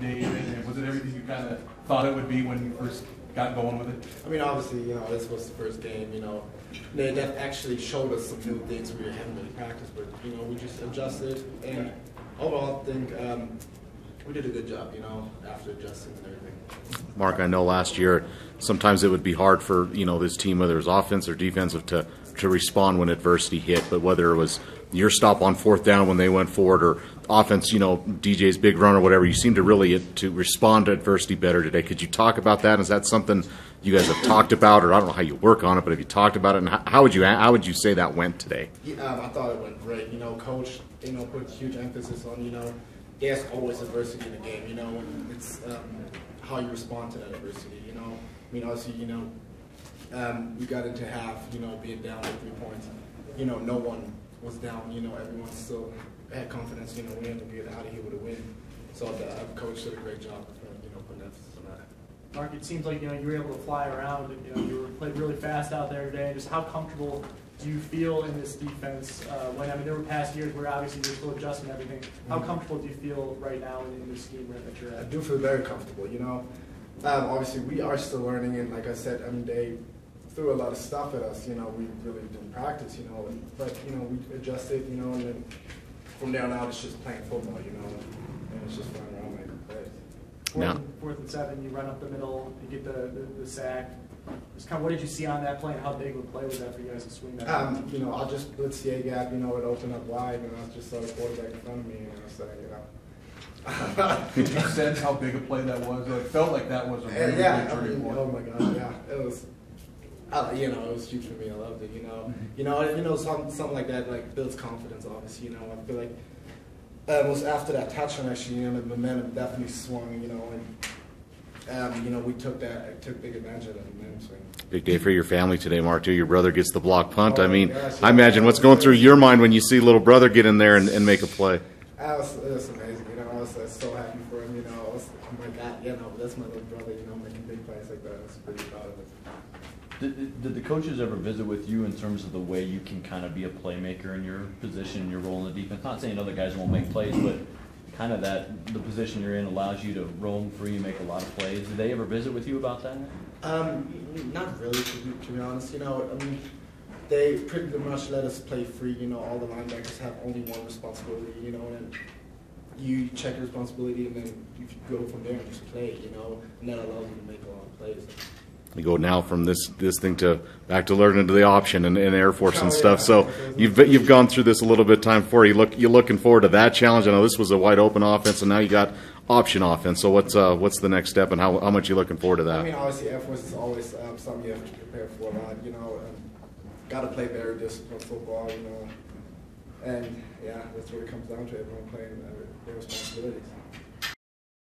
Dave, and was it everything you kind of thought it would be when you first got going with it? I mean, obviously, you know, this was the first game, you know. They that actually showed us some new things we haven't really practiced, but, you know, we just adjusted. And overall, I think um, we did a good job, you know, after adjusting and everything. Mark, I know last year sometimes it would be hard for you know this team, whether it was offense or defensive, to to respond when adversity hit. But whether it was your stop on fourth down when they went forward, or offense, you know DJ's big run or whatever, you seem to really to respond to adversity better today. Could you talk about that? Is that something you guys have talked about, or I don't know how you work on it, but have you talked about it, and how, would you how would you say that went today? Yeah, um, I thought it went great. You know, coach, you know, put huge emphasis on, you know, there's always adversity in the game, you know, it's um, how you respond to that adversity, you know. I mean, obviously, you know, um, we got into half, you know, being down by three points. You know, no one was down, you know, everyone still had confidence, you know, we had to get out of here with a win. So the uh, coach did a great job, uh, you know, putting emphasis on that. Mark, it seems like you know you were able to fly around and you know you were played really fast out there today. Just how comfortable do you feel in this defense? Uh, when I mean there were past years where obviously you're still adjusting everything. How comfortable do you feel right now in, in the scheme that you're at? I do feel very comfortable, you know. Um, obviously, we are still learning, and like I said, I mean, they threw a lot of stuff at us, you know, we really didn't practice, you know, and, but, you know, we adjusted, you know, and then from there on out, it's just playing football, you know, and it's just flying around making plays. Fourth, Now- and, fourth and seven, you run up the middle, you get the, the, the sack. Just kind of what did you see on that play, and how big of a play was that for you guys to swing that? Um, you know, I just blitz the A gap, you know, it opened up wide, and I just saw the quarterback in front of me, and I said, you know. Could you sense how big a play that was? It felt like that was a really And yeah, big I turning mean, point. oh my god, yeah, it was. I, you know, it was huge for me. I loved it. You know, you know, you know, something, something like that like builds confidence. Obviously, you know, I feel like uh, it was after that touchdown actually, you know, the momentum definitely swung. You know, and um, you know, we took that, took big advantage of that momentum swing. Big day for your family today, Mark. Too. Your brother gets the block punt. Oh, I mean, gosh, I imagine what's going through your mind when you see little brother get in there and, and make a play. I was, it was amazing. You know, I was uh, so happy for him. You know, I was, oh my god, you know, that's my little brother. You know, making big plays like that. I was pretty proud of it. Did, did the coaches ever visit with you in terms of the way you can kind of be a playmaker in your position, your role in the defense? Not saying other guys won't make plays, but kind of that the position you're in allows you to roam free and make a lot of plays. Did they ever visit with you about that? Um, not really, to be, to be honest. You know, I mean, they pretty much let us play free. You know, all the linebackers have only one responsibility. You know, and you check your responsibility, and then you go from there and just play. You know, and that allows you to make a lot of plays. You go now from this this thing to back to learning to the option and, and Air Force and Oh, stuff. yeah. So you've you've gone through this a little bit of time before. You look you're looking forward to that challenge. I know this was a wide open offense, and now you got option offense. So what's uh, what's the next step, and how how much you looking forward to that? I mean, obviously, Air Force is always um, something you have to prepare for a lot. You know, got to play very disciplined football. You know, and yeah, that's what it comes down to. Everyone playing their responsibilities.